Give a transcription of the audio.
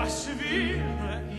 verschwinde